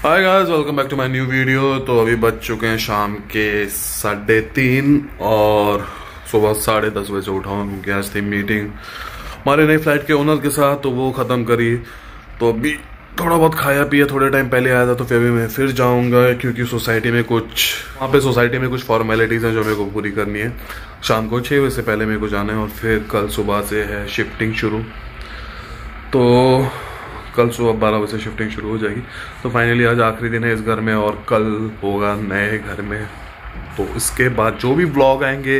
Hi guys welcome back to my new video तो अभी बज चुके हैं शाम के साढ़े तीन और सुबह साढ़े दस बजे उठा हूँ क्योंकि आज थी मीटिंग हमारे नई फ़्लाइट के ओनर के साथ तो वो ख़त्म करी। तो अभी थोड़ा बहुत खाया पिया, थोड़े टाइम पहले आया था तो फिर अभी मैं फिर जाऊँगा क्योंकि सोसाइटी में कुछ, वहाँ पे सोसाइटी में कुछ फॉर्मेलिटीज़ हैं जो मेरे को पूरी करनी है। शाम को छः बजे से पहले मेरे को जाना है और फिर कल सुबह से है शिफ्टिंग शुरू। तो कल सुबह बारह बजे शिफ्टिंग शुरू हो जाएगी। तो फाइनली आज आखिरी दिन है इस घर में और कल होगा नए घर में। तो इसके बाद जो भी ब्लॉग आएँगे,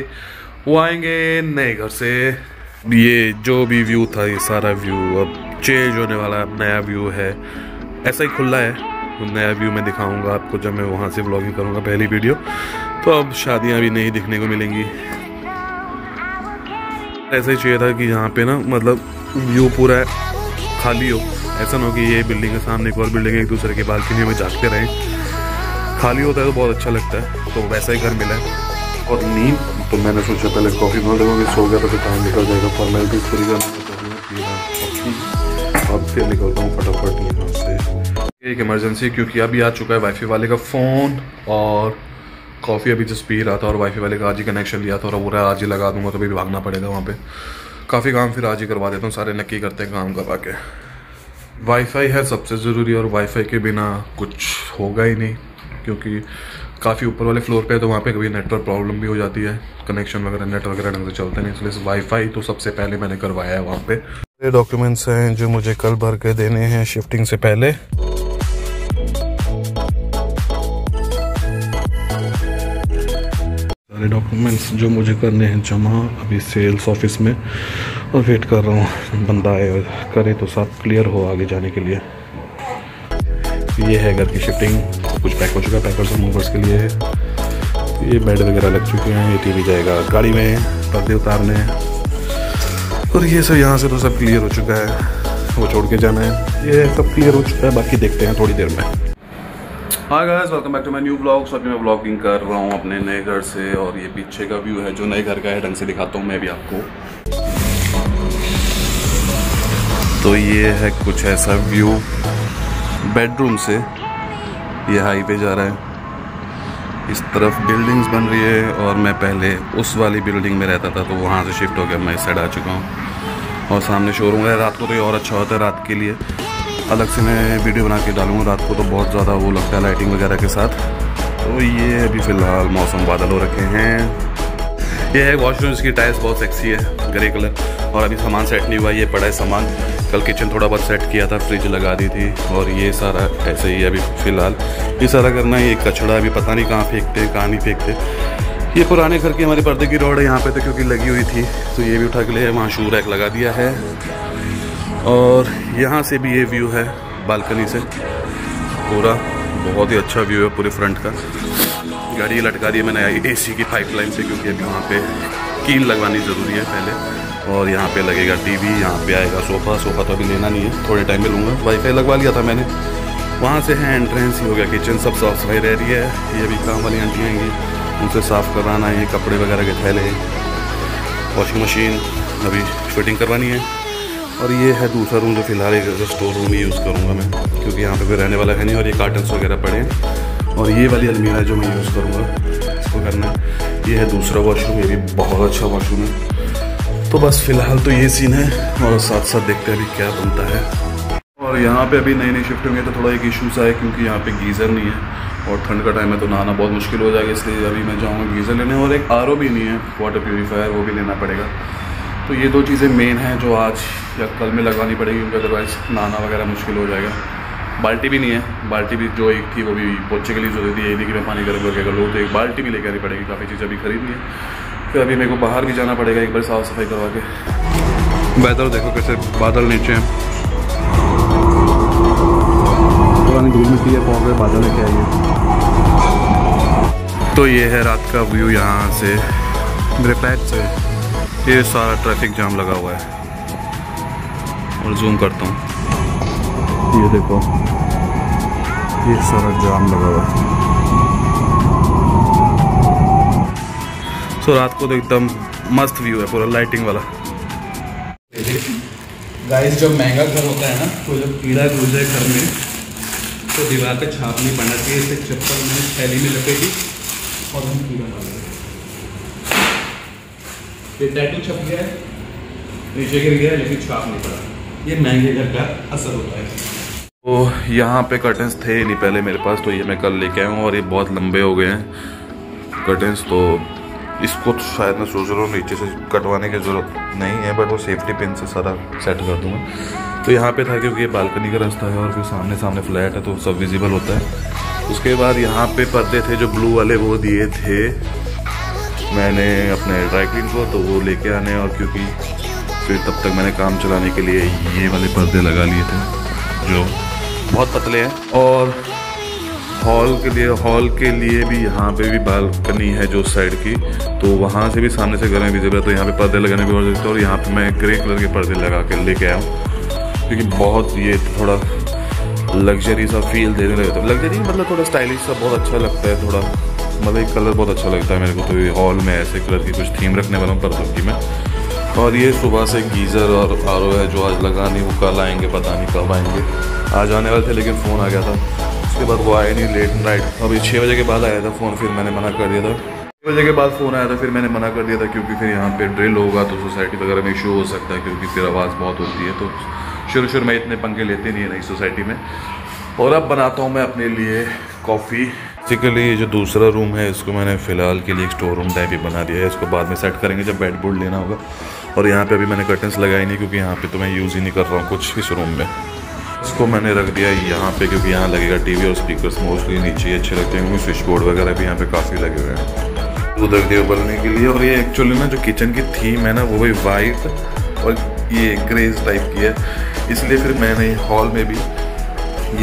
वो आएँगे नए घर से। ये जो भी व्यू था, ये सारा व्यू अब चेंज होने वाला नया व्यू है। ऐसा ही खुला है। नया व्यू मैं दिखाऊँगा आपको जब मैं वहाँ से ब्लॉगिंग करूँगा पहली वीडियो तो अब शादियाँ भी नहीं दिखने को मिलेंगी। ऐसा ही चाहिए था कि यहाँ पे ना मतलब व्यू पूरा खाली हो। ऐसा ना हो कि ये बिल्डिंग के सामने एक और बिल्डिंग एक दूसरे के बालकनी में झाँकते रहें। खाली होता है तो बहुत अच्छा लगता है तो वैसा ही घर मिला है। और नींद? तो मैंने सोचा पहले कॉफ़ी बना लूँगा सो गया तो फिर टाइम निकल जाएगा फॉर्मेलिटीज पूरी करना अब फिर निकलता हूँ फटाफट यहाँ से। एक इमरजेंसी क्योंकि अभी आ चुका है वाईफाई वाले का फ़ोन और कॉफ़ी अभी जस्ट पी रहा था और वाईफाई वाले का आज ही कनेक्शन लिया था और पूरा आज ही लगा दूँगा तो अभी भागना पड़ेगा वहाँ पे। काफ़ी काम फिर आज ही करवा देता हूँ सारे नक्की करते हैं काम करवा के वाईफाई है सबसे ज़रूरी और वाईफाई के बिना कुछ होगा ही नहीं क्योंकि काफ़ी ऊपर वाले फ्लोर पे है तो वहाँ पे कभी नेटवर्क प्रॉब्लम भी हो जाती है। कनेक्शन वगैरह नेट वगैरह ढंग से चलते नहीं। इसलिए वाईफाई तो सबसे पहले मैंने करवाया है वहाँ पे। ये डॉक्यूमेंट्स हैं जो मुझे कल भर के देने हैं शिफ्टिंग से पहले। सारे डॉक्यूमेंट्स जो मुझे करने हैं जमा अभी सेल्स ऑफ़िस में। और वेट कर रहा हूँ। बंदा आए करे तो सब क्लियर हो आगे जाने के लिए। ये है घर की शिफ्टिंग कुछ पैक हो चुका है पैकर्स और मूवर्स के लिए। ये बेड वगैरह लग चुके हैं ये टीवी जाएगा गाड़ी में, पर्दे उतारने। और ये सब यहाँ से तो सब क्लियर हो चुका है। वो छोड़ के जाना है। ये सब क्लियर हो चुका है, बाकी देखते हैं थोड़ी देर में। हाँ guys welcome back to my new blog so अभी मैं ब्लॉगिंग कर रहा हूँ अपने नए घर से, और ये पीछे का व्यू है, जो नए घर का है, ढंग से दिखाता हूँ मैं भी आपको। तो ये है कुछ ऐसा व्यू। बेडरूम से ये हाईवे जा रहा है। इस तरफ़ बिल्डिंग्स बन रही है और मैं पहले उस वाली बिल्डिंग में रहता था तो वहाँ से शिफ्ट हो गया मैं इस साइड आ चुका हूँ। और सामने शोरूम है। रात को तो ये और अच्छा होता है रात के लिए। अलग से मैं वीडियो बना के डालूँगा। रात को तो बहुत ज़्यादा वो लगता है लाइटिंग वगैरह के साथ। तो ये अभी फ़िलहाल मौसम बादल हो रखे हैं। ये है वॉशरूम इसकी टाइल्स बहुत सेक्सी है ग्रे कलर और अभी सामान सेट नहीं हुआ, ये पड़ा है सामान। कल किचन थोड़ा बहुत सेट किया था फ्रिज लगा दी थी और ये सारा ऐसे ही अभी फ़िलहाल। ये सारा करना है, ये कचड़ा अभी पता नहीं कहाँ फेंकते, कहाँ नहीं फेंकते। ये पुराने घर की हमारी पर्दे की रोड है, यहाँ पे तो क्योंकि लगी हुई थी तो ये भी उठा के लिए वहाँ शू रैक लगा दिया है। और यहाँ से भी ये व्यू है बालकनी से। पूरा बहुत ही अच्छा व्यू है, पूरे फ्रंट का। गाड़ी लटका दी मैंने एसी की पाइपलाइन से, क्योंकि अभी वहाँ पे कील लगवानी ज़रूरी है पहले। और यहाँ पे लगेगा टीवी, यहाँ पे आएगा सोफ़ा। सोफ़ा तो अभी लेना नहीं है, थोड़े टाइम में लूँगा। वाईफाई लगवा लिया था मैंने। वहाँ से है एंट्रेंस ही हो गया किचन सब साफ़ सफ़ाई रह रही है। ये भी काम वाली आंटी आएँगी, उनसे साफ़ करवाना है, कपड़े वगैरह के थैले वॉशिंग मशीन अभी फिटिंग करवानी है। और ये है दूसरा रूम जो फ़िलहाल एक स्टोर रूम ही यूज़ करूँगा मैं, क्योंकि यहाँ पे कोई रहने वाला है नहीं और ये कार्टन्स वगैरह पड़े हैं। और ये वाली अलमीरा जो मैं यूज़ करूँगा, इसको करना। ये है दूसरा वॉशरूम ये भी बहुत अच्छा वॉशरूम है। तो बस फ़िलहाल तो ये सीन है और साथ साथ देखते हैं अभी क्या बनता है। और यहाँ पे अभी नई नई शिफ्ट होंगे तो थोड़ा एक इशूज़ आए क्योंकि यहाँ पे गीज़र नहीं है और ठंड का टाइम है तो नहाना बहुत मुश्किल हो जाएगा, इसलिए अभी मैं जाऊँगा गीज़र लेने और एक आरओ भी नहीं है वाटर प्योरीफायर वो भी लेना पड़ेगा। तो ये दो चीज़ें मेन हैं जो आज या कल में लगवानी पड़ेगी, क्योंकि अदरवाइज़ नहाना वगैरह मुश्किल हो जाएगा। बाल्टी भी नहीं है, बाल्टी भी जो एक थी वो भी पोचे के लिए जो थी यही थी कि मैं पानी गर्म करके कर लूँ तो एक बाल्टी भी लेकर आनी पड़ेगी, काफ़ी चीज़ें अभी खरीदनी है। फिर अभी मेरे को बाहर भी जाना पड़ेगा, एक बार साफ़ सफ़ाई करवा के। वेदर देखो कैसे बादल नीचे हैं। पुरानी धूल मिट्टी है फॉग है, बादल लेके आइए। तो ये है रात का व्यू यहाँ से मेरे पैक से। ये सारा ट्रैफ़िक जाम लगा हुआ है। और जूम करता हूँ। ये देखो, ये सारा जाम लगा हुआ है। सो रात को तो एकदम मस्त व्यू है पूरा लाइटिंग वाला। गाइस जब महँगा घर होता है ना तो जब कीड़ा घुस जाए घर में तो दीवार पे छाप नहीं पड़ना चाहिए इसे चप्पल मैंने थैली में लपेटी और हम पूरा मार ये टैटू छप गया है नीचे गिर गया लेकिन छाप नहीं पड़ा। ये महँगे घर का असर होता है। तो यहाँ पे कर्टन्स थे नहीं पहले मेरे पास तो ये मैं कल लेके आया हूँ और ये बहुत लंबे हो गए हैं। कर्टन्स तो इसको तो शायद मैं सोच रहा हूँ नीचे से कटवाने की ज़रूरत नहीं है बट वो सेफ्टी पिन से सारा सेट कर दूँगा। तो यहाँ पे था क्योंकि ये बालकनी का रास्ता है और फिर सामने सामने फ्लैट है तो सब विजिबल होता है। उसके बाद यहाँ पे पर्दे थे जो ब्लू वाले, वो दिए थे। मैंने अपने ड्राई को तो वो लेके आने और क्योंकि फिर तब तक मैंने काम चलाने के लिए ये वाले पर्दे लगा लिए थे, जो बहुत पतले हैं। और हॉल के लिए, हॉल के लिए भी यहाँ पे भी बालकनी है जो साइड की। तो वहाँ से भी सामने से घर में विजिबल है तो यहाँ पे पर्दे लगाने ज़रूरत है और यहाँ पे मैं ग्रे कलर के पर्दे लगा के लेके आया हूँ। क्योंकि बहुत ये थोड़ा लग्जरी सा फील देने लगता है लग्जरी मतलब थोड़ा स्टाइलिश सा बहुत अच्छा लगता है, थोड़ा मतलब एक कलर बहुत अच्छा लगता है मेरे को। तो हॉल में ऐसे कलर की कुछ थीम रखने वाला हूँ पर्दों की मैं। और ये सुबह से गीज़र और आरओ है जो आज लगा नहीं वो कल आएँगे, पता नहीं कब आएँगे। आज आने वाले थे, लेकिन फ़ोन आ गया था। उसके बाद वो आया नहीं लेट नाइट अभी छः बजे के बाद आया था फ़ोन फिर मैंने मना कर दिया था। छः बजे के बाद फ़ोन आया था, फिर मैंने मना कर दिया था, क्योंकि फिर यहाँ पे ड्रिल होगा तो सोसाइटी वगैरह में इशू हो सकता है, क्योंकि फिर आवाज़ बहुत होती है। तो शुरू शुरू में इतने पंखे लेते नहीं है नई सोसाइटी में। और अब बनाता हूँ मैं अपने लिए कॉफ़ी बेसिकली ये जो दूसरा रूम है, इसको मैंने फ़िलहाल के लिए एक स्टोर रूम टाइप ही बना दिया है। इसको बाद में सेट करेंगे, जब बेड बोर्ड लेना होगा। और यहाँ पे अभी मैंने कर्टन्स लगाए नहीं, क्योंकि यहाँ पे तो मैं यूज़ ही नहीं कर रहा हूँ कुछ इस रूम में। इसको मैंने रख दिया यहाँ पे क्योंकि यहाँ लगेगा टीवी और स्पीकर्स मोस्टली नीचे ही अच्छे लगते हैं। क्योंकि स्विच बोर्ड वगैरह भी यहाँ पे काफ़ी लगे हुए हैं। उधर दिया उबलने के लिए और ये एक्चुअली ना जो किचन की थीम है ना, वो भी वाइट और ये ग्रेज टाइप की है। इसलिए फिर मैंने हॉल में भी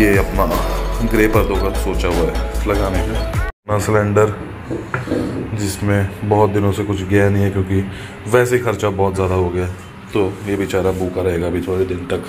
ये अपना ग्रे पर्दों का सोचा हुआ है लगाने का। अपना सिलेंडर जिसमें बहुत दिनों से कुछ गया नहीं है क्योंकि वैसे खर्चा बहुत ज़्यादा हो गया तो ये बेचारा भूखा रहेगा अभी थोड़े दिन तक।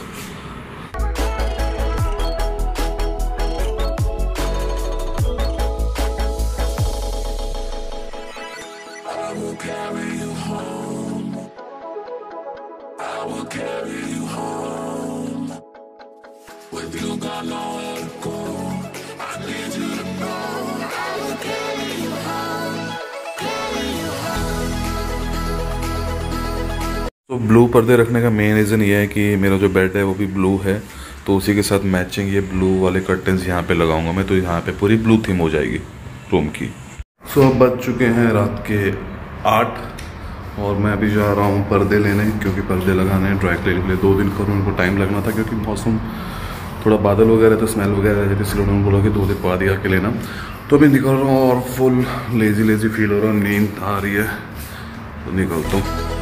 तो ब्लू पर्दे रखने का मेन रीज़न ये है कि मेरा जो बेड है वो भी ब्लू है तो उसी के साथ मैचिंग ये ब्लू वाले कर्टन्स यहाँ पे लगाऊँगा मैं तो यहाँ पे पूरी ब्लू थीम हो जाएगी रूम की। सो so, अब बज चुके हैं रात के आठ, और मैं अभी जा रहा हूँ पर्दे लेने, क्योंकि पर्दे लगाने हैं ड्राई क्लीन के लिए। दो दिन का उनको टाइम लगना था, क्योंकि मौसम थोड़ा बादल वगैरह था स्मेल वगैरह रहती इसलिए उन्होंने बोला कि दो दिन बाद ही आके लेना। तो अभी निकल रहा हूँ और फुल लेजी लेजी फील हो रहा हूँ, नींद आ रही है तो निकलता हूँ।